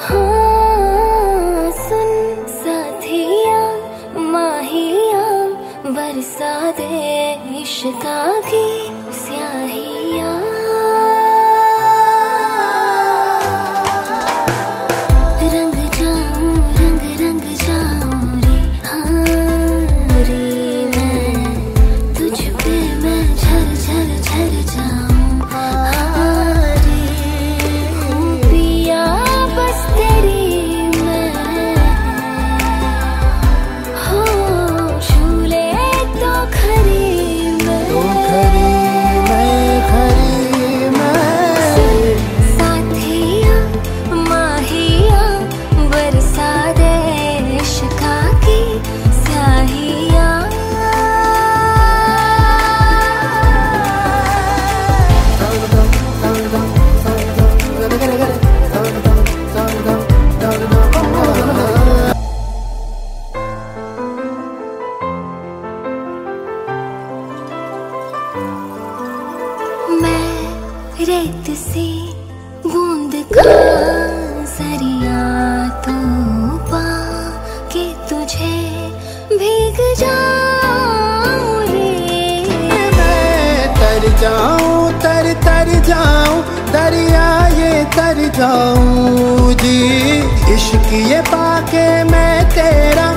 हाँ सुन साथिया माहिया बरसा दे इश्का की रेत सी बूंद सरिया तू के तुझे भीग जाऊँ रे। मैं तर जाऊँ, तर तर जाऊँ, दरिया ये तर जाऊँ जी। इश्क ये पाके मैं तेरे